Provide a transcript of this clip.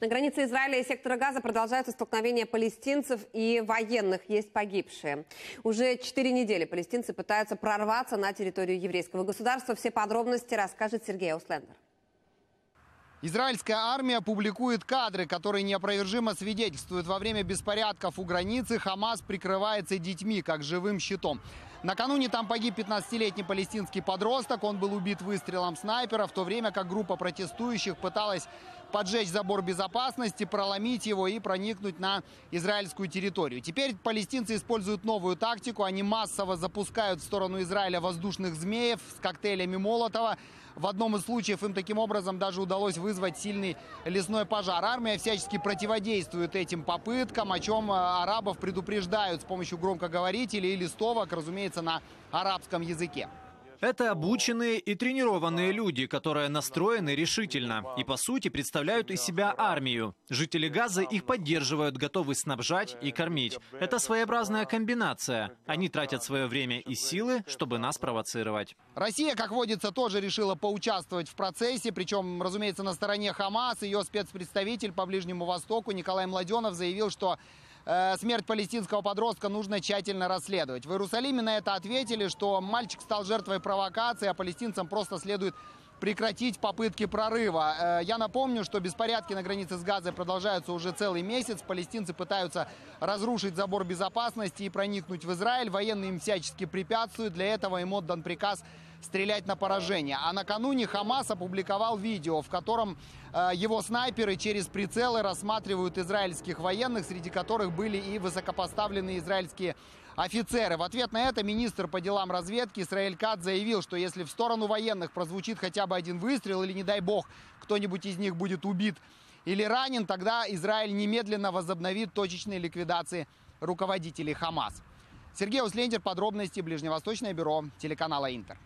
На границе Израиля и сектора Газа продолжаются столкновения палестинцев и военных. Есть погибшие. Уже четыре недели палестинцы пытаются прорваться на территорию еврейского государства. Все подробности расскажет Сергей Ауслендер. Израильская армия публикует кадры, которые неопровержимо свидетельствуют. Во время беспорядков у границы Хамас прикрывается детьми, как живым щитом. Накануне там погиб 15-летний палестинский подросток. Он был убит выстрелом снайпера, в то время как группа протестующих пыталась поджечь забор безопасности, проломить его и проникнуть на израильскую территорию. Теперь палестинцы используют новую тактику. Они массово запускают в сторону Израиля воздушных змеев с коктейлями Молотова. В одном из случаев им таким образом даже удалось вызвать сильный лесной пожар. Армия всячески противодействует этим попыткам, о чем э, арабов предупреждают с помощью громкоговорителей и листовок, разумеется, на арабском языке. Это обученные и тренированные люди, которые настроены решительно и, по сути, представляют из себя армию. Жители Газа их поддерживают, готовы снабжать и кормить. Это своеобразная комбинация. Они тратят свое время и силы, чтобы нас провоцировать. Россия, как водится, тоже решила поучаствовать в процессе, причем, разумеется, на стороне Хамас. Ее спецпредставитель по Ближнему Востоку Николай Младенов заявил, что Э, смерть палестинского подростка нужно тщательно расследовать. В Иерусалиме на это ответили, что мальчик стал жертвой провокации, а палестинцам просто следует прекратить попытки прорыва. Э, я напомню, что беспорядки на границе с Газой продолжаются уже целый месяц. Палестинцы пытаются разрушить забор безопасности и проникнуть в Израиль. Военные им всячески препятствуют. Для этого им отдан приказ стрелять на поражение. А накануне Хамас опубликовал видео, в котором э, его снайперы через прицелы рассматривают израильских военных, среди которых были и высокопоставленные израильские офицеры. В ответ на это министр по делам разведки Исраэль Кат заявил, что если в сторону военных прозвучит хотя бы один выстрел или, не дай бог, кто-нибудь из них будет убит или ранен, тогда Израиль немедленно возобновит точечные ликвидации руководителей Хамас. Сергей Услендер, подробности Ближневосточное бюро телеканала Интер.